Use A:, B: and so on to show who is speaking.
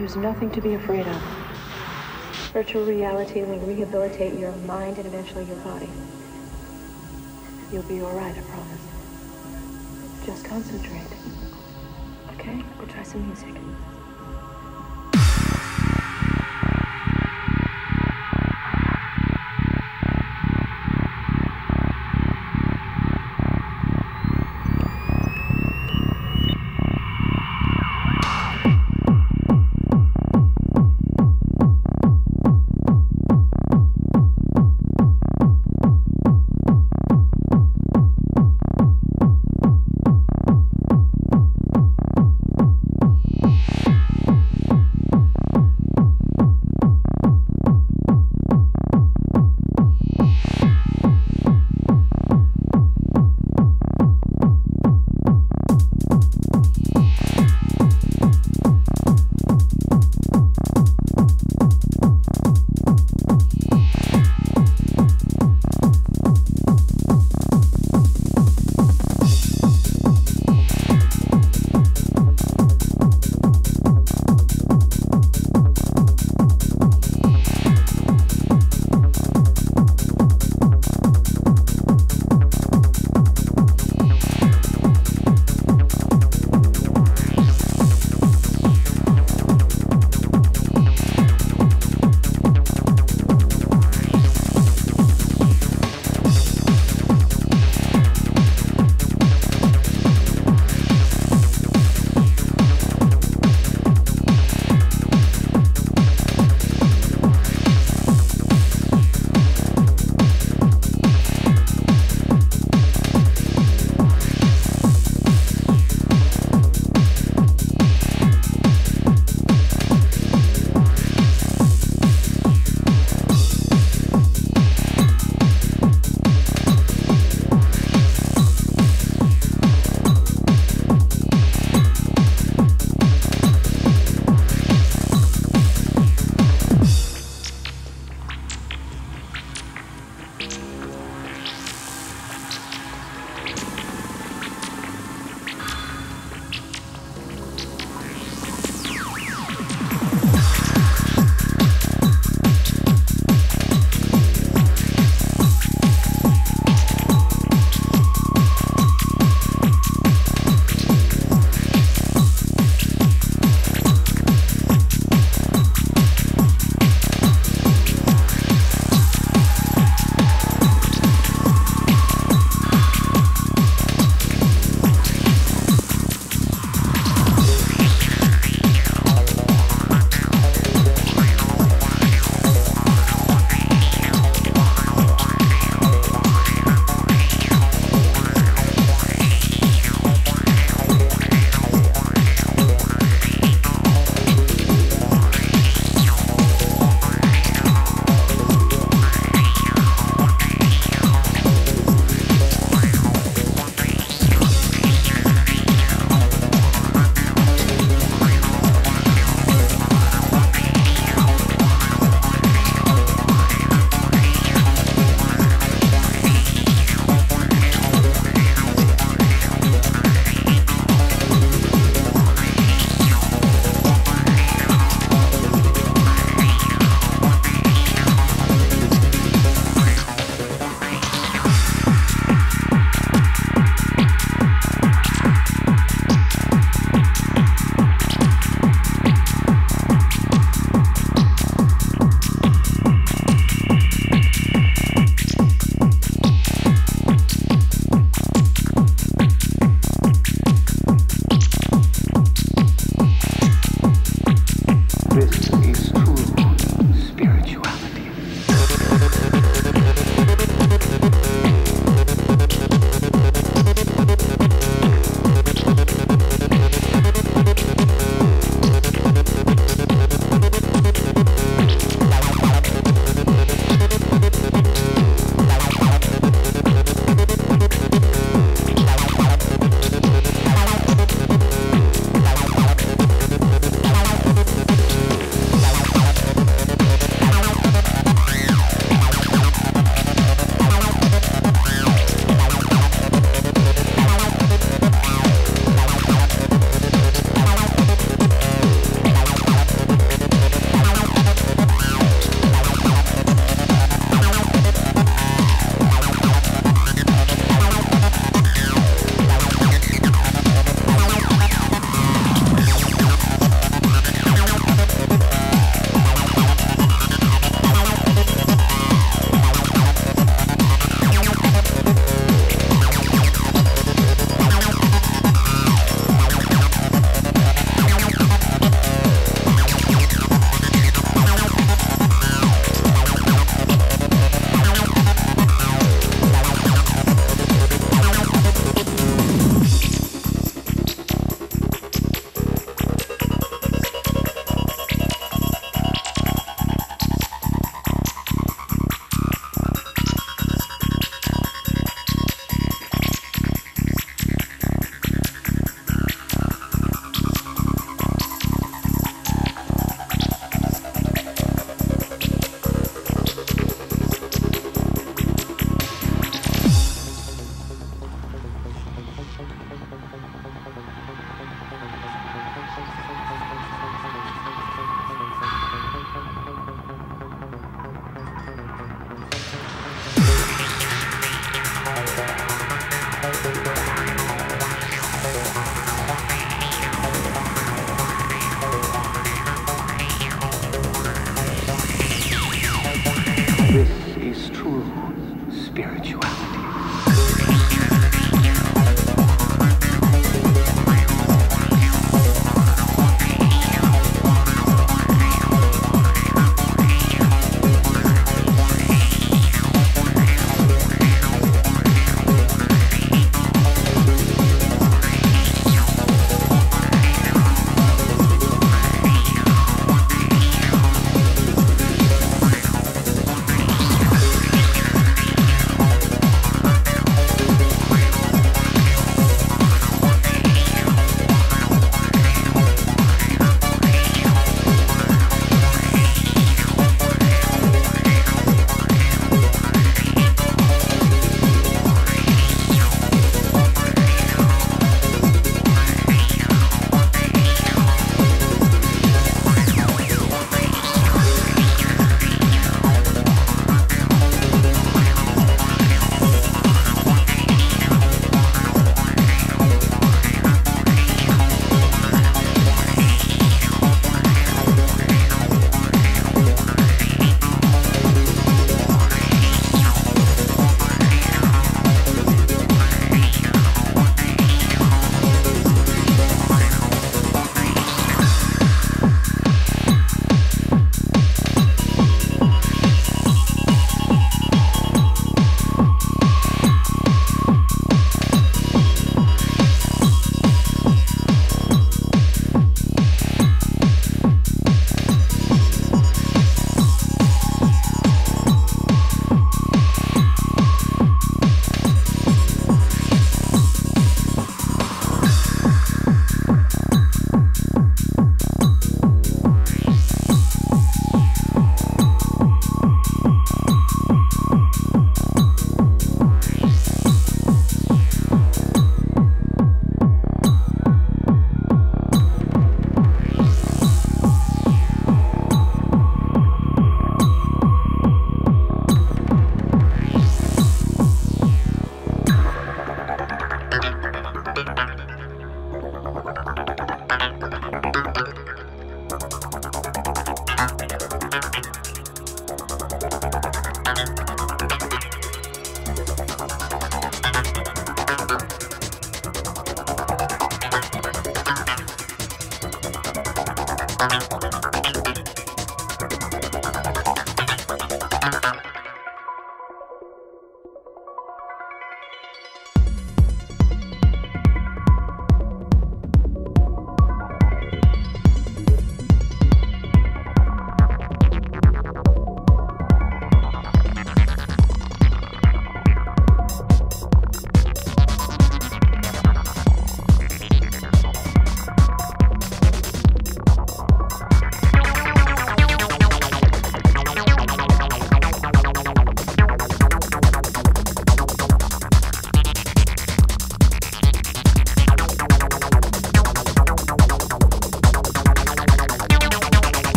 A: There's nothing to be afraid of. Virtual reality will rehabilitate your mind and eventually your body. You'll be alright, I promise. Just concentrate. Okay? We'll try some music.